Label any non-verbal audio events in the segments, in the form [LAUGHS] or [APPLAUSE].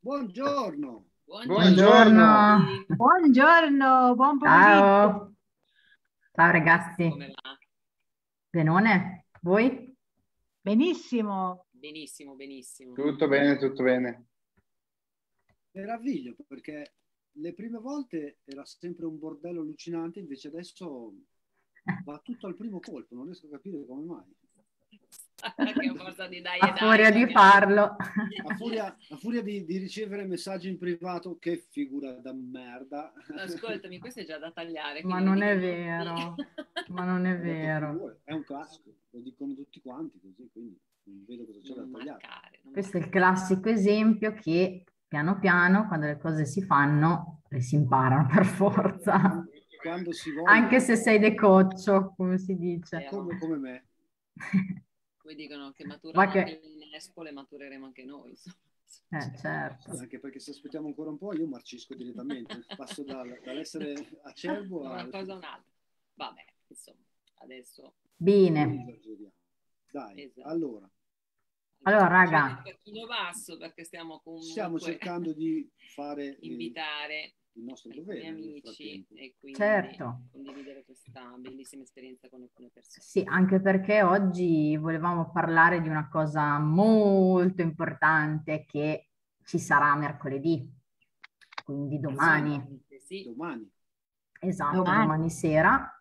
Buongiorno. Buongiorno. Buongiorno, buon pomeriggio. Ciao. Ciao ragazzi. Come va? Benone? Voi? Benissimo. Benissimo, benissimo. Tutto bene, tutto bene. Meraviglio, perché le prime volte era sempre un bordello allucinante, invece adesso va tutto al primo colpo, non riesco a capire come mai. [LAUGHS] che forza di dai A dai, furia di farlo. [LAUGHS] A furia, a furia di, di ricevere messaggi in privato, che figura da merda. Ascoltami, questo è già da tagliare. [LAUGHS] Ma non è vero. Ma non è vero. È un classico, lo dicono tutti quanti così, quindi non vedo cosa c'è da Non tagliare. marcare, non Questo è il classico esempio che piano piano, quando le cose si fanno, le si imparano per forza. Quando si vuole, Anche se sei decoccio, come si dice. come, come me. Poi dicono che Ma maturano che- l'Unesco, le matureremo anche noi. Eh, certo. Anche perché se aspettiamo ancora un po' io marcisco direttamente, passo dal- dall'essere acerbo a... Una cosa o un'altra. Vabbè, insomma, adesso... Bene. Dai, Esatto. allora, Allora, raga. Il tacchino basso perché stiamo comunque stiamo cercando di fare invitare il nostro dovere. amici e quindi Certo. condividere questa bellissima esperienza con alcune persone. Sì, anche perché oggi volevamo parlare di una cosa molto importante che ci sarà mercoledì, quindi domani. Sì, Domani. Esatto, Domani. domani sera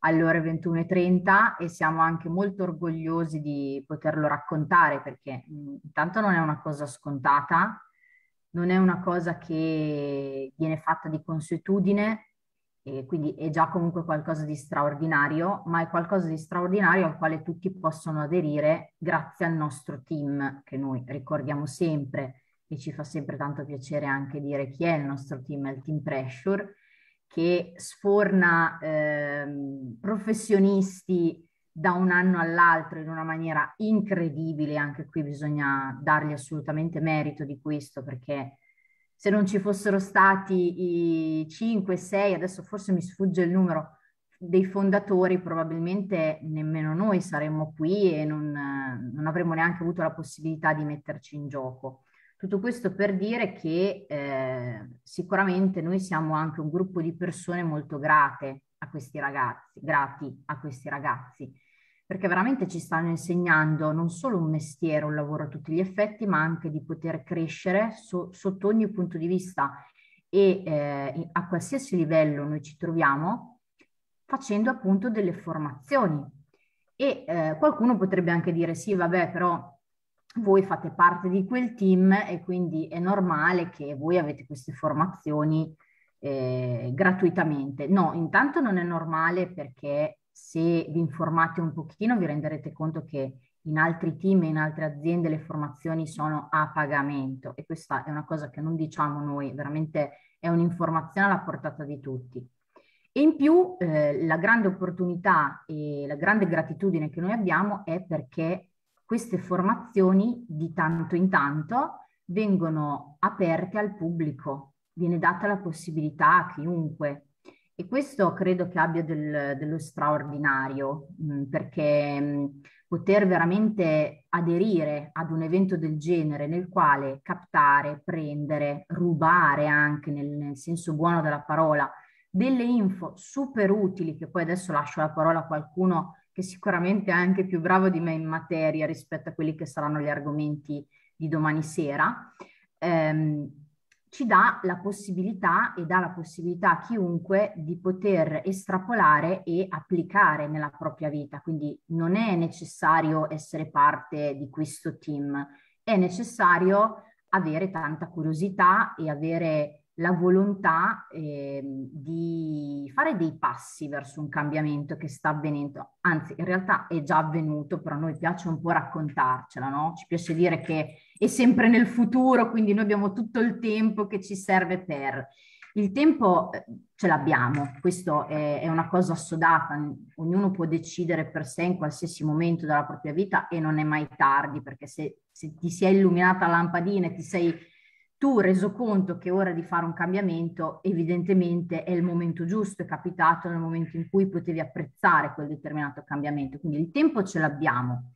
alle ore 21.30 e siamo anche molto orgogliosi di poterlo raccontare perché mh, intanto non è una cosa scontata, non è una cosa che viene fatta di consuetudine quindi è già comunque qualcosa di straordinario, ma è qualcosa di straordinario al quale tutti possono aderire grazie al nostro team che noi ricordiamo sempre e ci fa sempre tanto piacere anche dire chi è il nostro team, il Team Pressure che sforna ehm, professionisti da un anno all'altro in una maniera incredibile, anche qui bisogna dargli assolutamente merito di questo perché se non ci fossero stati i 5, 6, adesso forse mi sfugge il numero dei fondatori, probabilmente nemmeno noi saremmo qui e non, non avremmo neanche avuto la possibilità di metterci in gioco. Tutto questo per dire che eh, sicuramente noi siamo anche un gruppo di persone molto grate a questi ragazzi, grati a questi ragazzi, perché veramente ci stanno insegnando non solo un mestiere, un lavoro a tutti gli effetti, ma anche di poter crescere so- sotto ogni punto di vista e eh, a qualsiasi livello noi ci troviamo, facendo appunto delle formazioni. E eh, qualcuno potrebbe anche dire sì, vabbè, però voi fate parte di quel team e quindi è normale che voi avete queste formazioni eh, gratuitamente. No, intanto non è normale perché se vi informate un pochino vi renderete conto che in altri team e in altre aziende le formazioni sono a pagamento e questa è una cosa che non diciamo noi, veramente è un'informazione alla portata di tutti. E in più eh, la grande opportunità e la grande gratitudine che noi abbiamo è perché queste formazioni di tanto in tanto vengono aperte al pubblico, viene data la possibilità a chiunque. E questo credo che abbia del- dello straordinario, mh, perché mh, poter veramente aderire ad un evento del genere nel quale captare, prendere, rubare anche nel, nel senso buono della parola, delle info super utili, che poi adesso lascio la parola a qualcuno che sicuramente è anche più bravo di me in materia rispetto a quelli che saranno gli argomenti di domani sera, ehm, ci dà la possibilità e dà la possibilità a chiunque di poter estrapolare e applicare nella propria vita. Quindi non è necessario essere parte di questo team, è necessario avere tanta curiosità e avere la volontà ehm, di fare dei passi verso un cambiamento che sta avvenendo, anzi in realtà è già avvenuto, però a noi piace un po' raccontarcela, no? Ci piace dire che è sempre nel futuro, quindi noi abbiamo tutto il tempo che ci serve per. Il tempo eh, ce l'abbiamo, questo è, è una cosa assodata, ognuno può decidere per sé in qualsiasi momento della propria vita e non è mai tardi, perché se, se ti si è illuminata la lampadina e ti sei tu reso conto che è ora di fare un cambiamento, evidentemente è il momento giusto, è capitato nel momento in cui potevi apprezzare quel determinato cambiamento. Quindi il tempo ce l'abbiamo.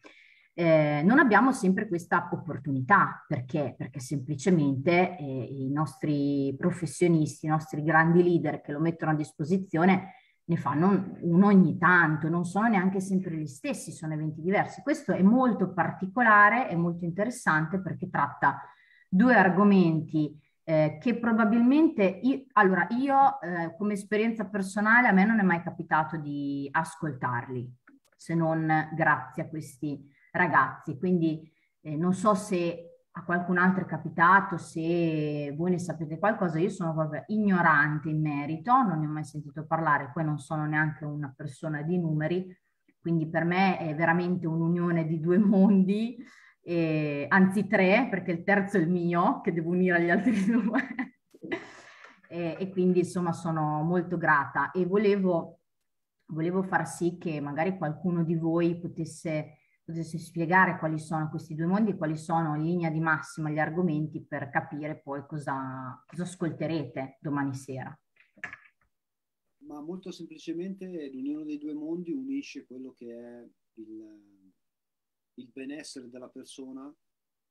eh, non abbiamo sempre questa opportunità. Perché? Perché semplicemente eh, i nostri professionisti, i nostri grandi leader che lo mettono a disposizione ne fanno uno ogni tanto, non sono neanche sempre gli stessi, sono eventi diversi. Questo è molto particolare e molto interessante perché tratta due argomenti eh, che probabilmente, io, allora io eh, come esperienza personale a me non è mai capitato di ascoltarli, se non grazie a questi ragazzi. Quindi eh, non so se a qualcun altro è capitato, se voi ne sapete qualcosa, io sono proprio ignorante in merito, non ne ho mai sentito parlare, poi non sono neanche una persona di numeri, quindi per me è veramente un'unione di due [LAUGHS] mondi, eh, anzi tre, perché il terzo è il mio, che devo unire agli altri [LAUGHS] due. e, e, quindi insomma sono molto grata e volevo, volevo far sì che magari qualcuno di voi potesse potessi spiegare quali sono questi due mondi e quali sono in linea di massima gli argomenti per capire poi cosa, cosa ascolterete domani sera. Ma molto semplicemente l'unione dei due mondi unisce quello che è il, il benessere della persona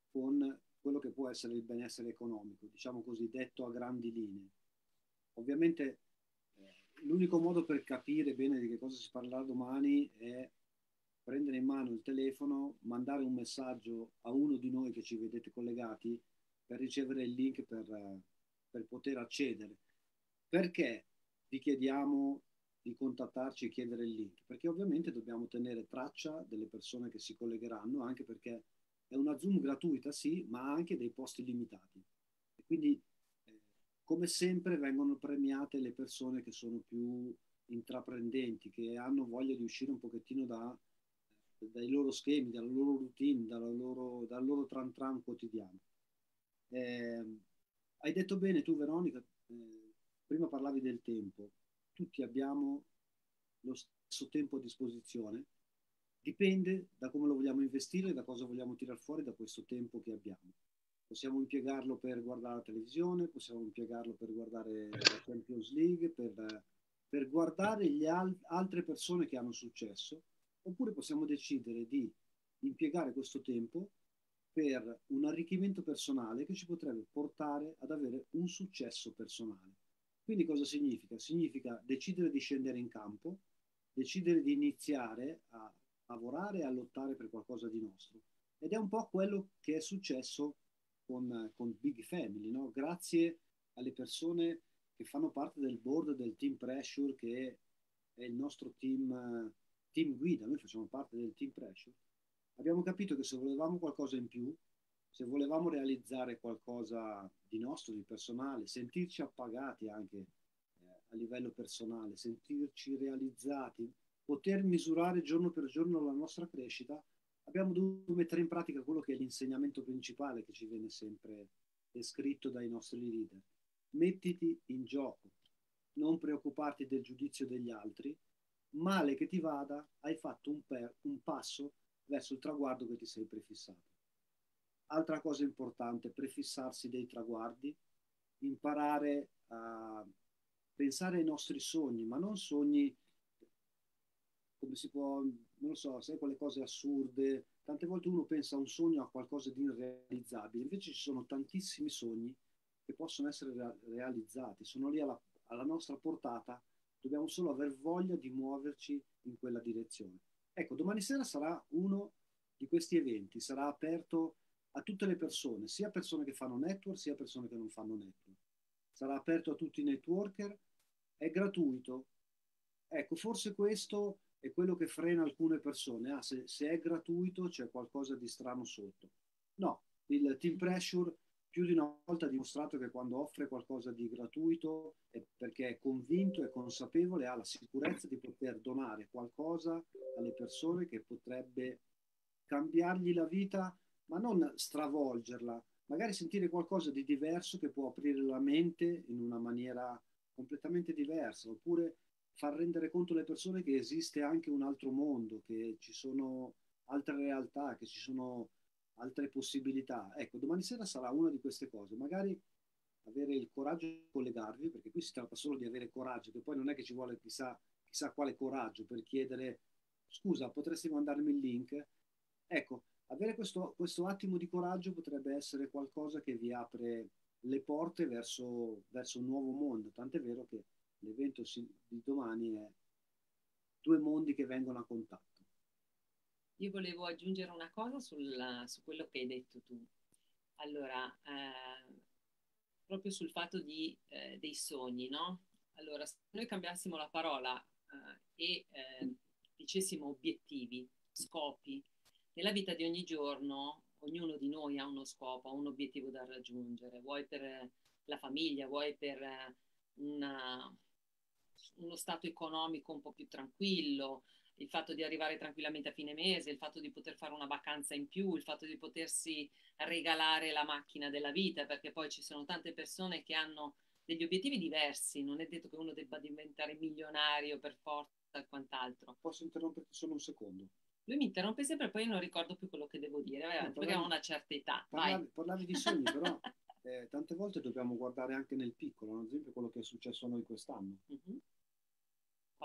con quello che può essere il benessere economico, diciamo così, detto a grandi linee. Ovviamente eh, l'unico modo per capire bene di che cosa si parlerà domani è prendere in mano il telefono, mandare un messaggio a uno di noi che ci vedete collegati per ricevere il link per, per poter accedere. Perché vi chiediamo di contattarci e chiedere il link? Perché ovviamente dobbiamo tenere traccia delle persone che si collegheranno, anche perché è una Zoom gratuita, sì, ma ha anche dei posti limitati. E quindi, eh, come sempre, vengono premiate le persone che sono più intraprendenti, che hanno voglia di uscire un pochettino da dai loro schemi, dalla loro routine, dalla loro, dal loro tran tran quotidiano. Eh, hai detto bene tu Veronica, eh, prima parlavi del tempo, tutti abbiamo lo stesso tempo a disposizione, dipende da come lo vogliamo investire e da cosa vogliamo tirare fuori da questo tempo che abbiamo. Possiamo impiegarlo per guardare la televisione, possiamo impiegarlo per guardare la Champions League, per, per guardare le al- altre persone che hanno successo oppure possiamo decidere di impiegare questo tempo per un arricchimento personale che ci potrebbe portare ad avere un successo personale. Quindi cosa significa? Significa decidere di scendere in campo, decidere di iniziare a lavorare e a lottare per qualcosa di nostro. Ed è un po' quello che è successo con, con Big Family, no? grazie alle persone che fanno parte del board del Team Pressure, che è il nostro team team guida, noi facciamo parte del team pressure, abbiamo capito che se volevamo qualcosa in più, se volevamo realizzare qualcosa di nostro, di personale, sentirci appagati anche eh, a livello personale, sentirci realizzati, poter misurare giorno per giorno la nostra crescita, abbiamo dovuto mettere in pratica quello che è l'insegnamento principale che ci viene sempre descritto dai nostri leader. Mettiti in gioco, non preoccuparti del giudizio degli altri, male che ti vada, hai fatto un, per, un passo verso il traguardo che ti sei prefissato. Altra cosa importante, prefissarsi dei traguardi, imparare a pensare ai nostri sogni, ma non sogni come si può, non lo so, sai quelle cose assurde. Tante volte uno pensa a un sogno, a qualcosa di irrealizzabile, invece ci sono tantissimi sogni che possono essere realizzati, sono lì alla, alla nostra portata dobbiamo solo aver voglia di muoverci in quella direzione. Ecco, domani sera sarà uno di questi eventi, sarà aperto a tutte le persone, sia persone che fanno network, sia persone che non fanno network. Sarà aperto a tutti i networker, è gratuito. Ecco, forse questo è quello che frena alcune persone. Ah, se, se è gratuito c'è qualcosa di strano sotto. No, il Team Pressure più di una volta ha dimostrato che quando offre qualcosa di gratuito è perché è convinto e consapevole, ha la sicurezza di poter donare qualcosa alle persone che potrebbe cambiargli la vita, ma non stravolgerla, magari sentire qualcosa di diverso che può aprire la mente in una maniera completamente diversa, oppure far rendere conto alle persone che esiste anche un altro mondo, che ci sono altre realtà, che ci sono altre possibilità. Ecco, domani sera sarà una di queste cose. Magari avere il coraggio di collegarvi, perché qui si tratta solo di avere coraggio, che poi non è che ci vuole chissà, chissà quale coraggio per chiedere scusa, potresti mandarmi il link? Ecco, avere questo, questo attimo di coraggio potrebbe essere qualcosa che vi apre le porte verso, verso un nuovo mondo, tant'è vero che l'evento di domani è due mondi che vengono a contatto. Io volevo aggiungere una cosa sul, su quello che hai detto tu. Allora, eh, proprio sul fatto di, eh, dei sogni, no? Allora, se noi cambiassimo la parola eh, e eh, dicessimo obiettivi, scopi, nella vita di ogni giorno ognuno di noi ha uno scopo, ha un obiettivo da raggiungere, vuoi per la famiglia, vuoi per una, uno stato economico un po' più tranquillo, il fatto di arrivare tranquillamente a fine mese, il fatto di poter fare una vacanza in più, il fatto di potersi regalare la macchina della vita, perché poi ci sono tante persone che hanno degli obiettivi diversi, non è detto che uno debba diventare milionario per forza e quant'altro. Posso interromperti solo un secondo? Lui mi interrompe sempre, poi non ricordo più quello che devo dire, no, perché ho una certa età. Parlavi, parlavi di sogni, però [LAUGHS] eh, tante volte dobbiamo guardare anche nel piccolo, ad esempio quello che è successo a noi quest'anno. Mm-hmm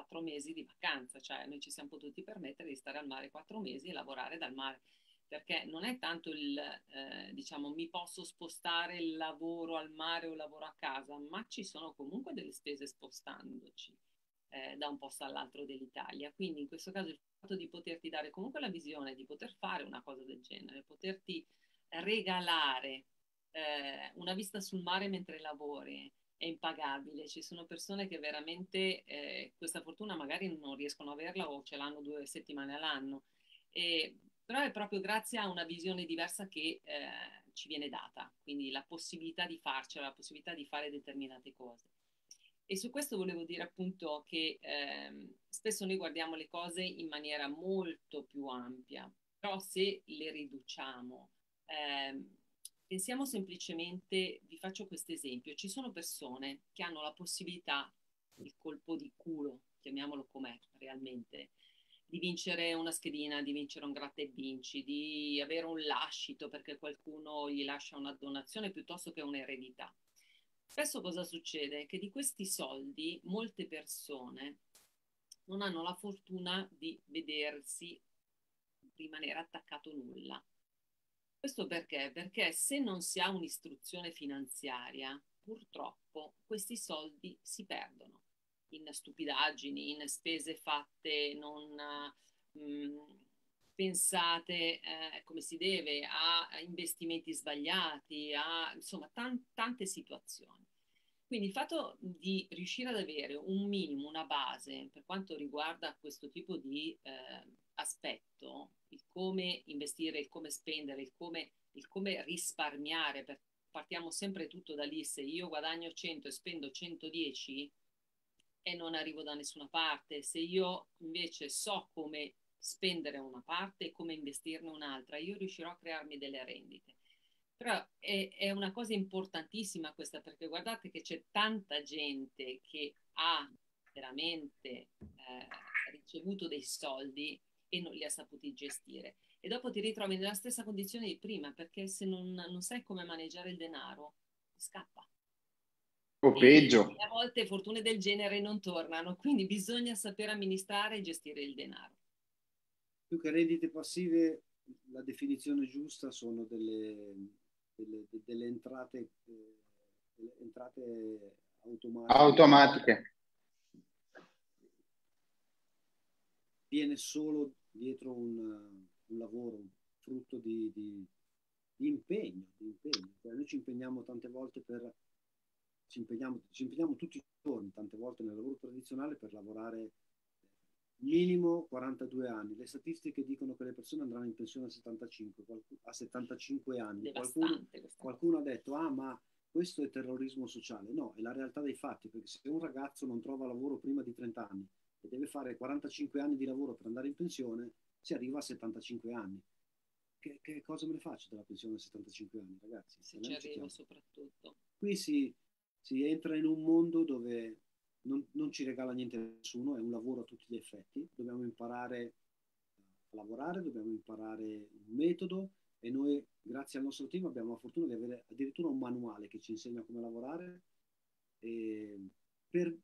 quattro mesi di vacanza, cioè noi ci siamo potuti permettere di stare al mare quattro mesi e lavorare dal mare, perché non è tanto il, eh, diciamo, mi posso spostare il lavoro al mare o lavoro a casa, ma ci sono comunque delle spese spostandoci eh, da un posto all'altro dell'Italia. Quindi in questo caso il di poterti dare comunque la visione di poter fare una cosa del genere, poterti regalare eh, una vista sul mare mentre lavori, è impagabile. Ci sono persone che veramente eh, questa fortuna magari non riescono a averla o ce l'hanno due settimane all'anno. E, però è proprio grazie a una visione diversa che eh, ci viene data, quindi la possibilità di farcela, la possibilità di fare determinate cose. E su questo volevo dire appunto che eh, spesso noi guardiamo le cose in maniera molto più ampia, però se le riduciamo, eh, Pensiamo semplicemente, vi faccio questo esempio, ci sono persone che hanno la possibilità, il colpo di culo, chiamiamolo com'è realmente, di vincere una schedina, di vincere un gratta e vinci, di avere un lascito perché qualcuno gli lascia una donazione piuttosto che un'eredità. Spesso cosa succede? Che di questi soldi molte persone non hanno la fortuna di vedersi rimanere attaccato nulla. Questo perché? Perché se non si ha un'istruzione finanziaria, purtroppo questi soldi si perdono in stupidaggini, in spese fatte non mh, mm, pensate eh, come si deve, a investimenti sbagliati, a insomma tan- tante situazioni. Quindi il fatto di riuscire ad avere un minimo, una base per quanto riguarda questo tipo di eh, aspetto, il come investire, il come spendere, il come, il come risparmiare, perché partiamo sempre tutto da lì, se io guadagno 100 e spendo 110 e non arrivo da nessuna parte, se io invece so come spendere una parte e come investirne un'altra, io riuscirò a crearmi delle rendite. Però è, è una cosa importantissima questa, perché guardate che c'è tanta gente che ha veramente eh, ricevuto dei soldi e non li ha saputi gestire. E dopo ti ritrovi nella stessa condizione di prima, perché se non, non sai come maneggiare il denaro, scappa. O peggio. E a volte fortune del genere non tornano, quindi bisogna saper amministrare e gestire il denaro. Più che rendite passive, la definizione giusta sono delle, delle, delle entrate, eh, delle entrate automatiche. automatiche. Viene solo dietro un, un lavoro, frutto di, di, di impegno. Di impegno. Cioè, noi ci impegniamo tante volte per, ci impegniamo, ci impegniamo tutti i giorni, tante volte nel lavoro tradizionale per lavorare minimo 42 anni. Le statistiche dicono che le persone andranno in pensione a 75, a 75 anni. Qualcuno, qualcuno, ha detto, ah ma questo è terrorismo sociale. No, è la realtà dei fatti, perché se un ragazzo non trova lavoro prima di 30 anni e deve fare 45 anni di lavoro per andare in pensione, si arriva a 75 anni. Che, che cosa me ne faccio della pensione a 75 anni, ragazzi? Se ci arriva soprattutto. Qui si, si, entra in un mondo dove non, non, ci regala niente a nessuno, è un lavoro a tutti gli effetti, dobbiamo imparare a lavorare, dobbiamo imparare un metodo e noi, grazie al nostro team, abbiamo la fortuna di avere addirittura un manuale che ci insegna come lavorare. E per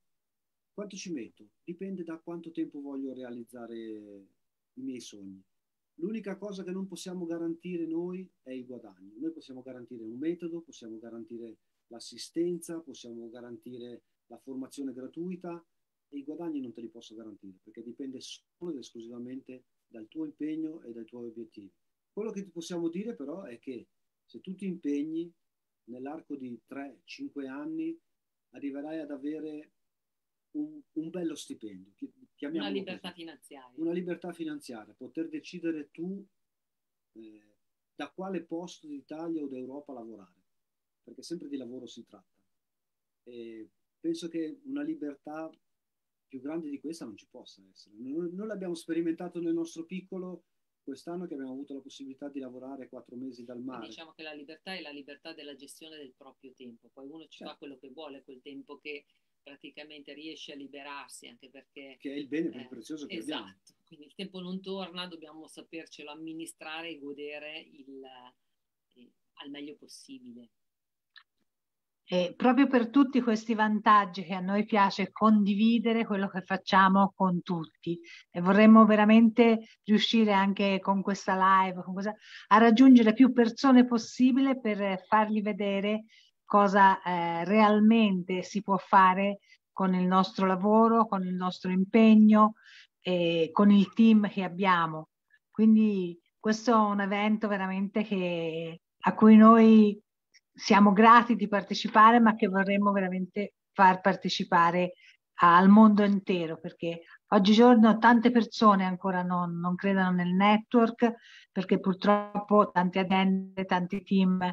quanto ci metto? Dipende da quanto tempo voglio realizzare i miei sogni. l'unica cosa che non possiamo garantire noi è il guadagno. Noi possiamo garantire un metodo, possiamo garantire l'assistenza, possiamo garantire la formazione gratuita e i guadagni non te li posso garantire perché dipende solo ed esclusivamente dal tuo impegno e dai tuoi obiettivi. Quello che ti possiamo dire però è che se tu ti impegni nell'arco di 3-5 anni arriverai ad avere un, un bello stipendio. Una libertà così. finanziaria. Una libertà finanziaria, poter decidere tu eh, da quale posto d'Italia o d'Europa lavorare, perché sempre di lavoro si tratta. E penso che una libertà più grande di questa non ci possa essere. Noi, noi l'abbiamo sperimentato nel nostro piccolo quest'anno che abbiamo avuto la possibilità di lavorare quattro mesi dal mare. Diciamo che la libertà è la libertà della gestione del proprio tempo, poi uno ci certo. fa quello che vuole, quel tempo che praticamente riesce a liberarsi anche perché... Che è il bene più eh, prezioso che esatto. abbiamo. Quindi il tempo non torna, dobbiamo sapercelo amministrare e godere il, eh, al meglio possibile. E proprio per tutti questi vantaggi che a noi piace condividere quello che facciamo con tutti e vorremmo veramente riuscire anche con questa live con questa, a raggiungere più persone possibile per fargli vedere cosa eh, realmente si può fare con il nostro lavoro, con il nostro impegno e con il team che abbiamo. Quindi questo è un evento veramente che, a cui noi siamo grati di partecipare, ma che vorremmo veramente far partecipare al mondo intero, perché oggigiorno tante persone ancora non, non credono nel network, perché purtroppo tante aziende, tanti team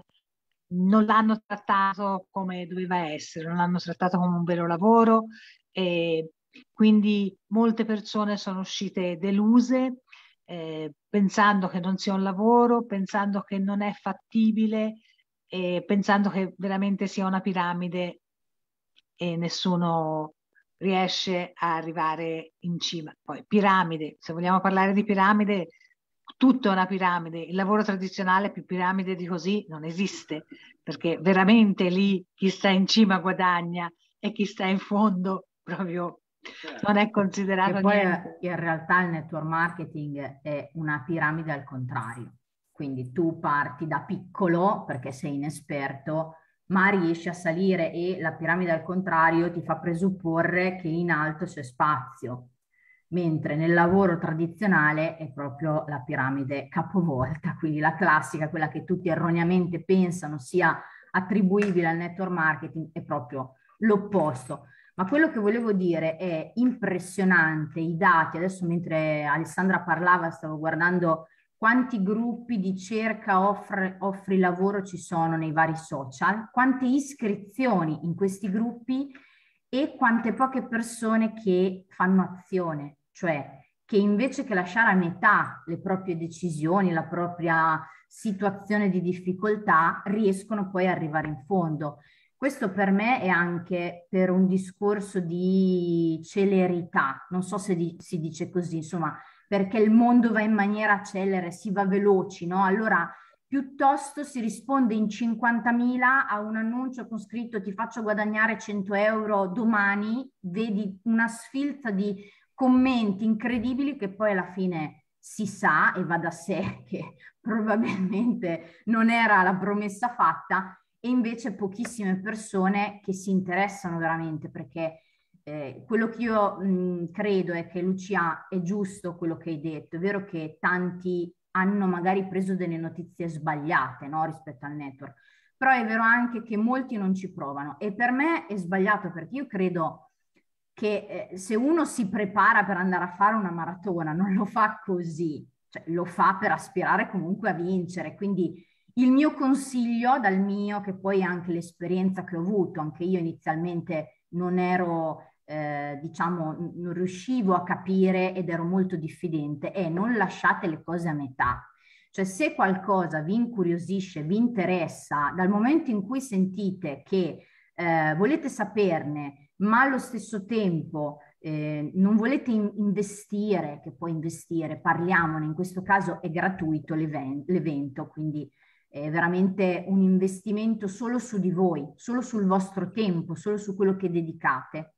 non l'hanno trattato come doveva essere, non l'hanno trattato come un vero lavoro e quindi molte persone sono uscite deluse eh, pensando che non sia un lavoro, pensando che non è fattibile e pensando che veramente sia una piramide e nessuno riesce a arrivare in cima. Poi piramide, se vogliamo parlare di piramide, tutto è una piramide. Il lavoro tradizionale più piramide di così non esiste, perché veramente lì chi sta in cima guadagna e chi sta in fondo proprio certo. non è considerato e poi niente. in realtà il network marketing è una piramide al contrario. Quindi tu parti da piccolo perché sei inesperto, ma riesci a salire e la piramide al contrario ti fa presupporre che in alto c'è spazio mentre nel lavoro tradizionale è proprio la piramide capovolta, quindi la classica, quella che tutti erroneamente pensano sia attribuibile al network marketing, è proprio l'opposto. Ma quello che volevo dire è impressionante i dati, adesso mentre Alessandra parlava stavo guardando quanti gruppi di cerca offre, offri lavoro ci sono nei vari social, quante iscrizioni in questi gruppi e quante poche persone che fanno azione cioè che invece che lasciare a metà le proprie decisioni, la propria situazione di difficoltà, riescono poi ad arrivare in fondo. Questo per me è anche per un discorso di celerità, non so se di, si dice così, insomma, perché il mondo va in maniera celere, si va veloci, no? Allora piuttosto si risponde in 50.000 a un annuncio con scritto ti faccio guadagnare 100 euro domani, vedi una sfilza di commenti incredibili che poi alla fine si sa e va da sé [LAUGHS] che probabilmente non era la promessa fatta e invece pochissime persone che si interessano veramente perché eh, quello che io mh, credo è che Lucia è giusto quello che hai detto, è vero che tanti hanno magari preso delle notizie sbagliate no, rispetto al network, però è vero anche che molti non ci provano. E per me è sbagliato perché io credo che eh, se uno si prepara per andare a fare una maratona non lo fa così, cioè, lo fa per aspirare comunque a vincere. Quindi il mio consiglio dal mio, che poi anche l'esperienza che ho avuto, anche io inizialmente non ero, eh, diciamo, non riuscivo a capire ed ero molto diffidente, è non lasciate le cose a metà. Cioè se qualcosa vi incuriosisce, vi interessa, dal momento in cui sentite che eh, volete saperne, ma allo stesso tempo eh, non volete in- investire, che poi investire, parliamone, in questo caso è gratuito l'event- l'evento, quindi è veramente un investimento solo su di voi, solo sul vostro tempo, solo su quello che dedicate.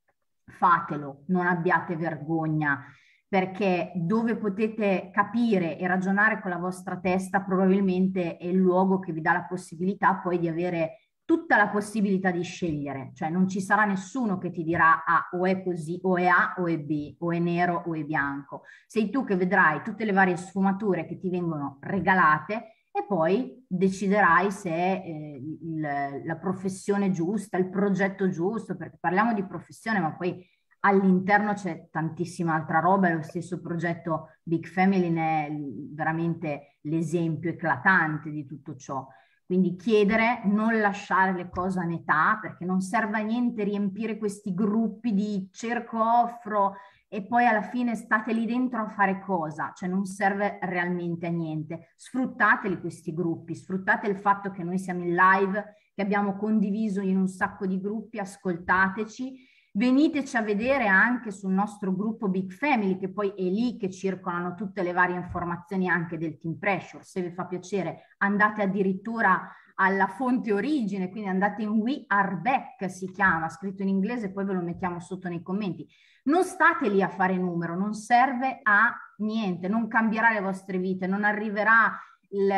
Fatelo, non abbiate vergogna perché dove potete capire e ragionare con la vostra testa probabilmente è il luogo che vi dà la possibilità poi di avere tutta la possibilità di scegliere, cioè non ci sarà nessuno che ti dirà ah, o è così, o è A o è B, o è nero o è bianco. Sei tu che vedrai tutte le varie sfumature che ti vengono regalate e poi deciderai se eh, il, la professione giusta, il progetto giusto, perché parliamo di professione, ma poi all'interno c'è tantissima altra roba, lo stesso progetto Big Family ne è veramente l'esempio eclatante di tutto ciò. Quindi chiedere, non lasciare le cose a metà, perché non serve a niente riempire questi gruppi di cerco, offro e poi alla fine state lì dentro a fare cosa? Cioè non serve realmente a niente. Sfruttateli questi gruppi, sfruttate il fatto che noi siamo in live, che abbiamo condiviso in un sacco di gruppi, ascoltateci Veniteci a vedere anche sul nostro gruppo Big Family, che poi è lì che circolano tutte le varie informazioni anche del Team Pressure. Se vi fa piacere, andate addirittura alla fonte origine, quindi andate in We Are Back, si chiama, scritto in inglese, poi ve lo mettiamo sotto nei commenti. Non state lì a fare numero, non serve a niente, non cambierà le vostre vite, non arriverà il,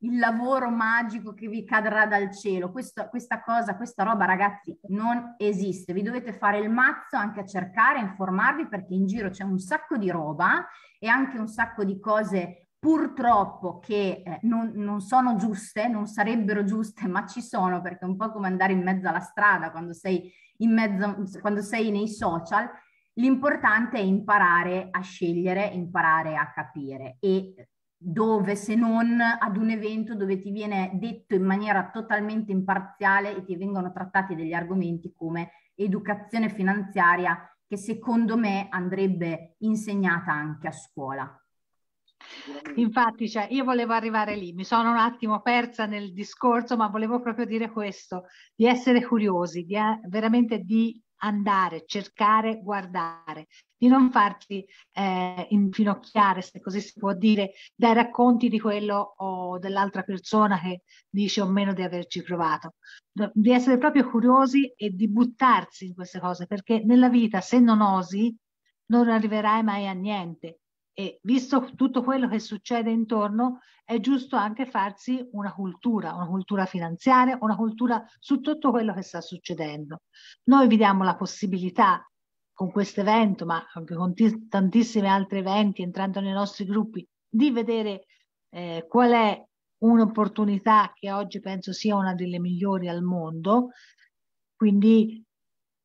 il, lavoro magico che vi cadrà dal cielo. Questo, questa cosa, questa roba, ragazzi, non esiste. Vi dovete fare il mazzo anche a cercare, informarvi perché in giro c'è un sacco di roba e anche un sacco di cose purtroppo che eh, non, non, sono giuste, non sarebbero giuste, ma ci sono perché è un po' come andare in mezzo alla strada quando sei, mezzo, quando sei nei social. L'importante è imparare a scegliere, imparare a capire e dove se non ad un evento dove ti viene detto in maniera totalmente imparziale e ti vengono trattati degli argomenti come educazione finanziaria che secondo me andrebbe insegnata anche a scuola. Infatti, cioè, io volevo arrivare lì, mi sono un attimo persa nel discorso, ma volevo proprio dire questo, di essere curiosi, di, eh, veramente di andare, cercare, guardare, di non farti eh, infinocchiare, se così si può dire, dai racconti di quello o dell'altra persona che dice o meno di averci provato, di essere proprio curiosi e di buttarsi in queste cose, perché nella vita se non osi non arriverai mai a niente e visto tutto quello che succede intorno, è giusto anche farsi una cultura, una cultura finanziaria, una cultura su tutto quello che sta succedendo. Noi vi diamo la possibilità con questo evento, ma anche con t- tantissimi altri eventi, entrando nei nostri gruppi, di vedere eh, qual è un'opportunità che oggi penso sia una delle migliori al mondo. Quindi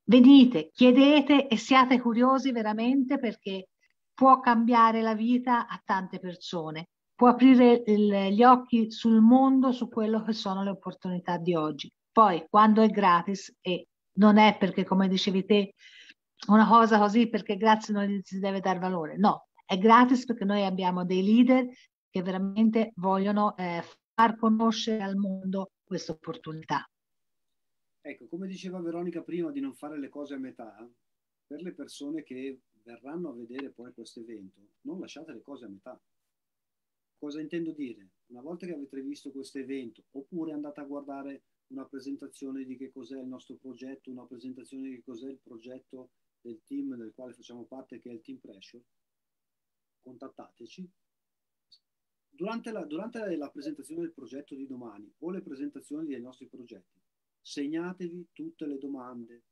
venite, chiedete e siate curiosi veramente perché può cambiare la vita a tante persone, può aprire il, gli occhi sul mondo, su quello che sono le opportunità di oggi. Poi, quando è gratis, e non è perché, come dicevi te, una cosa così perché grazie non si deve dare valore. No, è gratis perché noi abbiamo dei leader che veramente vogliono eh, far conoscere al mondo questa opportunità. Ecco, come diceva Veronica prima di non fare le cose a metà, per le persone che verranno a vedere poi questo evento, non lasciate le cose a metà. Cosa intendo dire? Una volta che avete visto questo evento, oppure andate a guardare una presentazione di che cos'è il nostro progetto, una presentazione di che cos'è il progetto del team del quale facciamo parte, che è il Team Pressure, contattateci. Durante la, durante la presentazione del progetto di domani o le presentazioni dei nostri progetti, segnatevi tutte le domande,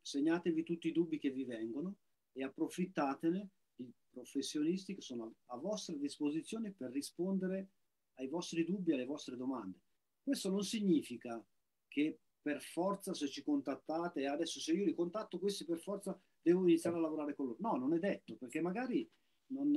segnatevi tutti i dubbi che vi vengono e approfittatene di professionisti che sono a vostra disposizione per rispondere ai vostri dubbi, alle vostre domande. Questo non significa che per forza se ci contattate, adesso se io li contatto questi per forza devo iniziare a lavorare con loro. No, non è detto, perché magari non,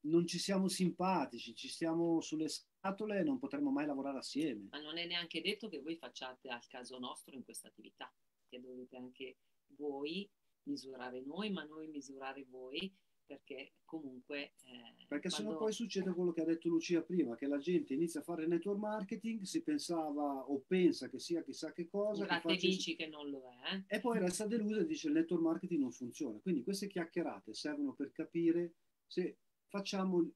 non ci siamo simpatici, ci stiamo sulle scatole e non potremo mai lavorare assieme. Ma non è neanche detto che voi facciate al caso nostro in questa attività, che dovete anche voi misurare noi, ma noi misurare voi, perché comunque... Eh, perché quando... sennò poi succede quello che ha detto Lucia prima, che la gente inizia a fare network marketing, si pensava o pensa che sia chissà che cosa... Che faccia... dici che non lo è. Eh? E poi resta delusa e dice il network marketing non funziona. Quindi queste chiacchierate servono per capire se facciamo...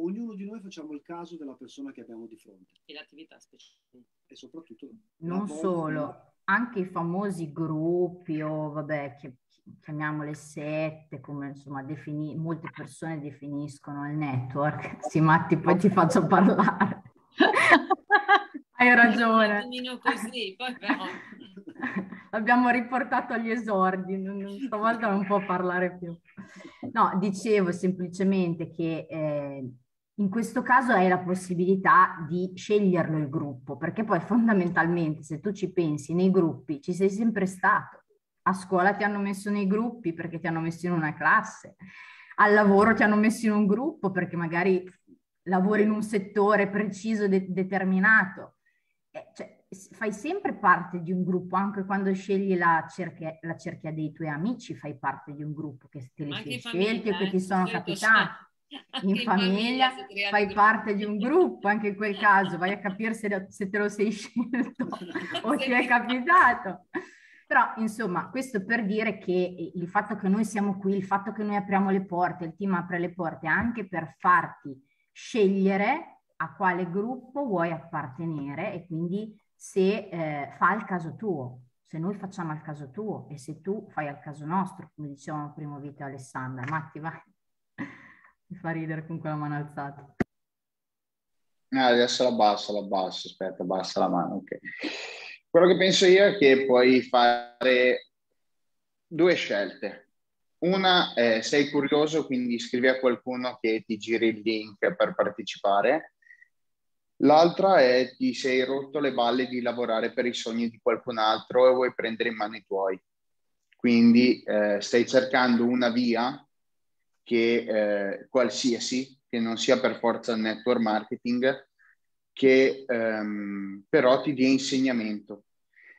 Ognuno di noi facciamo il caso della persona che abbiamo di fronte. E l'attività specifica. E soprattutto... Non solo, anche i famosi gruppi o vabbè, che chiamiamole sette, come insomma defini- molte persone definiscono il network. [LAUGHS] Sì, Matti, poi ti faccio parlare. [LAUGHS] Hai ragione. Così, poi però... L'abbiamo riportato agli esordi, non, stavolta non può parlare più. No, dicevo semplicemente che eh, in questo caso hai la possibilità di sceglierlo il gruppo, perché poi fondamentalmente se tu ci pensi nei gruppi ci sei sempre stato. A scuola ti hanno messo nei gruppi perché ti hanno messo in una classe, al lavoro ti hanno messo in un gruppo perché magari lavori in un settore preciso, de- determinato. Eh, cioè, fai sempre parte di un gruppo, anche quando scegli la cerchia, la cerchia dei tuoi amici, fai parte di un gruppo che te li sei scelti o che ti eh, sono capitati. [LAUGHS] In, in famiglia, famiglia fai parte di un [LAUGHS] gruppo, anche in quel caso vai a capire se, se te lo sei scelto [LAUGHS] o ti è capitato. Però, insomma, questo per dire che il fatto che noi siamo qui, il fatto che noi apriamo le porte, il team apre le porte anche per farti scegliere a quale gruppo vuoi appartenere e quindi se eh, fa il caso tuo, se noi facciamo il caso tuo e se tu fai al caso nostro, come dicevano prima Vito e Alessandra. Matti, vai. [LAUGHS] Mi fa ridere con quella mano alzata. Ah, adesso la basso, la basso, aspetta, bassa la mano, ok. Quello che penso io è che puoi fare due scelte. Una, eh, sei curioso, quindi scrivi a qualcuno che ti giri il link per partecipare L'altra è ti sei rotto le balle di lavorare per i sogni di qualcun altro e vuoi prendere in mano i tuoi. Quindi eh, stai cercando una via che eh, qualsiasi, che non sia per forza il network marketing, che ehm, però ti dia insegnamento.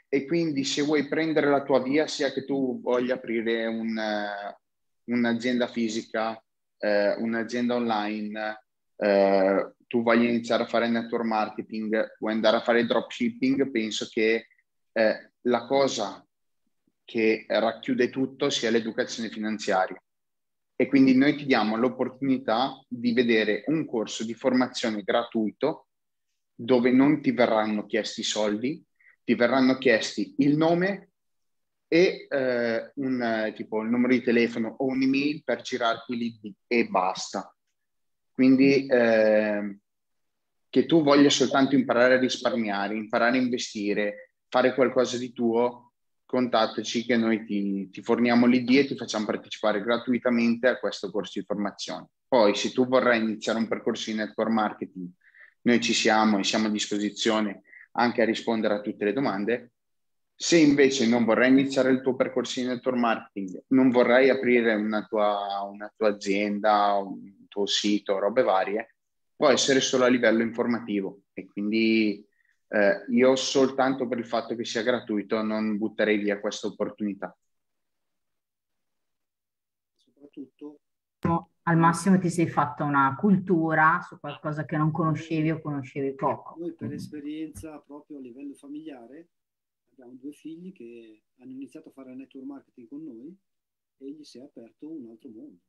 E quindi se vuoi prendere la tua via, sia che tu voglia aprire un, uh, un'azienda fisica, uh, un'azienda online, uh, tu voglia iniziare a fare network marketing, vuoi andare a fare dropshipping, penso che la cosa che racchiude tutto sia l'educazione finanziaria. E quindi noi ti diamo l'opportunità di vedere un corso di formazione gratuito dove non ti verranno chiesti soldi, ti verranno chiesti il nome e eh, un, tipo il numero di telefono o un'email per girarti lì e basta. Quindi eh, che tu voglia soltanto imparare a risparmiare, imparare a investire, fare qualcosa di tuo, contattaci che noi ti, ti forniamo l'idea e ti facciamo partecipare gratuitamente a questo corso di formazione. Poi se tu vorrai iniziare un percorso di network marketing, noi ci siamo e siamo a disposizione anche a rispondere a tutte le domande. Se invece non vorrai iniziare il tuo percorso di network marketing, non vorrai aprire una tua, una tua azienda, un tuo sito, robe varie, può essere solo a livello informativo e quindi eh, io soltanto per il fatto che sia gratuito non butterei via questa opportunità. Soprattutto al massimo ti sei fatta una cultura su qualcosa che non conoscevi o conoscevi poco. Noi per esperienza proprio a livello familiare abbiamo due figli che hanno iniziato a fare network marketing con noi e gli si è aperto un altro mondo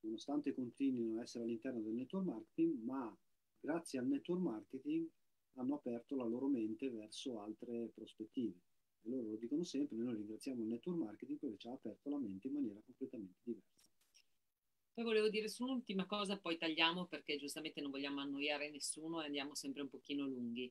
nonostante continuino a essere all'interno del network marketing, ma grazie al network marketing hanno aperto la loro mente verso altre prospettive. E loro lo dicono sempre, noi ringraziamo il network marketing perché ci ha aperto la mente in maniera completamente diversa. Poi volevo dire solo un'ultima cosa, poi tagliamo perché giustamente non vogliamo annoiare nessuno e andiamo sempre un pochino lunghi.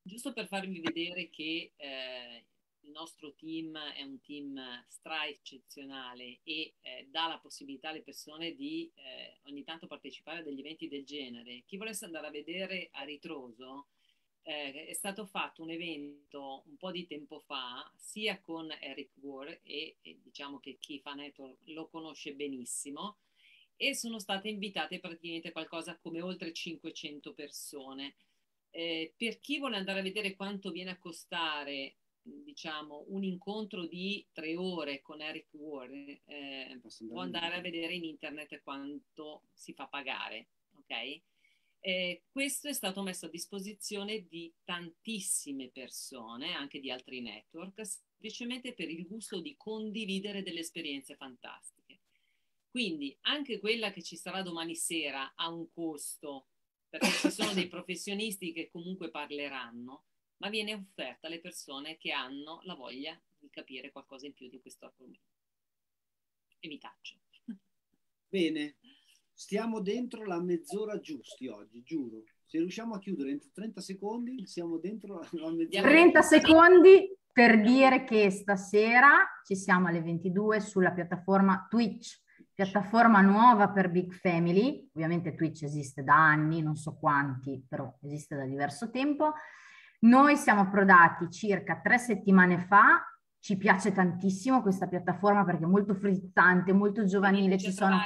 Giusto per farvi vedere che eh, il nostro team è un team stra eccezionale e eh, dà la possibilità alle persone di eh, ogni tanto partecipare a degli eventi del genere. Chi volesse andare a vedere a ritroso, eh, è stato fatto un evento un po' di tempo fa sia con Eric Ward e, e diciamo che chi fa network lo conosce benissimo e sono state invitate praticamente qualcosa come oltre 500 persone. Eh, per chi vuole andare a vedere quanto viene a costare diciamo, un incontro di tre ore con Eric Ward, eh, può andare a vedere in internet quanto si fa pagare, ok? Eh, questo è stato messo a disposizione di tantissime persone, anche di altri network, semplicemente per il gusto di condividere delle esperienze fantastiche. Quindi anche quella che ci sarà domani sera ha un costo, perché ci sono dei [LAUGHS] professionisti che comunque parleranno, ma viene offerta alle persone che hanno la voglia di capire qualcosa in più di questo argomento. e mi caccio. Bene, stiamo dentro la mezz'ora giusti oggi, giuro. Se riusciamo a chiudere entro 30 secondi, siamo dentro la mezz'ora. 30 secondi per dire che stasera ci siamo alle 22 sulla piattaforma Twitch, piattaforma nuova per Big Family. Ovviamente Twitch esiste da anni, non so quanti, però esiste da diverso tempo. Noi siamo approdati circa tre settimane fa, ci piace tantissimo questa piattaforma perché è molto frizzante, molto giovanile, ci sono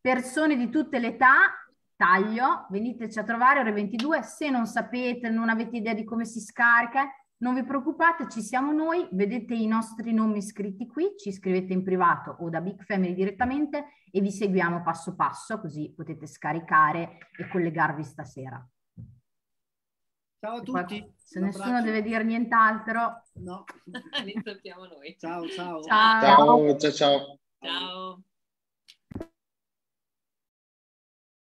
persone di tutte le età, taglio, veniteci a trovare ore 22, se non sapete, non avete idea di come si scarica, non vi preoccupate, ci siamo noi, vedete i nostri nomi scritti qui, ci scrivete in privato o da Big Family direttamente e vi seguiamo passo passo così potete scaricare e collegarvi stasera. Ciao a tutti. Se nessuno deve dire nient'altro, no. [LAUGHS] Li sappiamo noi. Ciao, ciao. Ciao, ciao, ciao. ciao. Ciao.